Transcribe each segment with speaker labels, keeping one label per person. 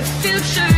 Speaker 1: the future.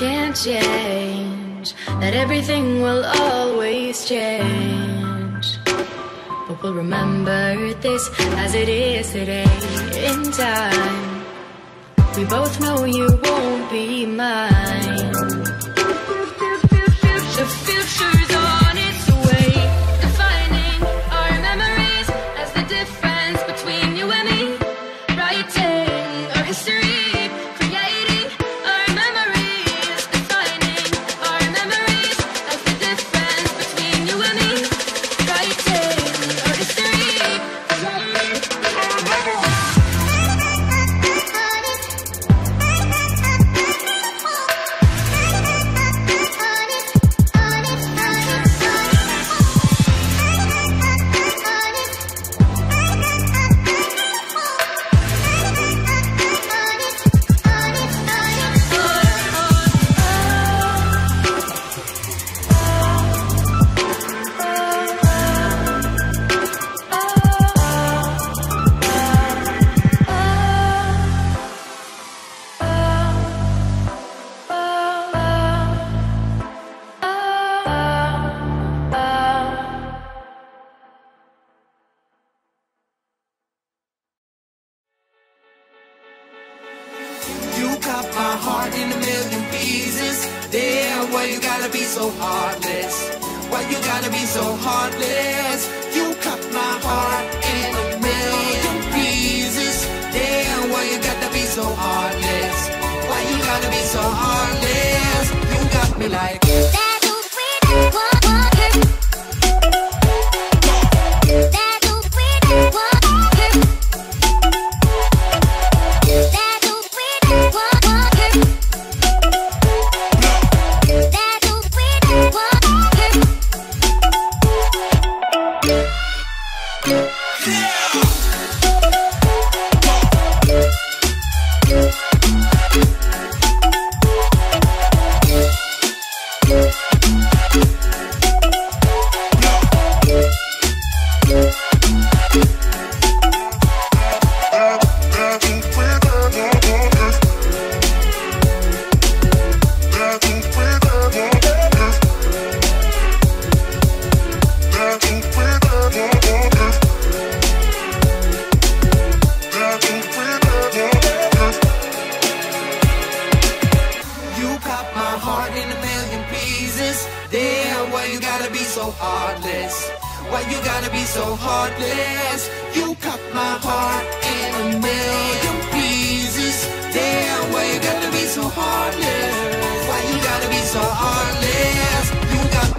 Speaker 1: can't change, that everything will always change. But we'll remember this as it is today in time. We both know you won't be mine. The future's me
Speaker 2: like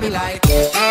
Speaker 2: me like.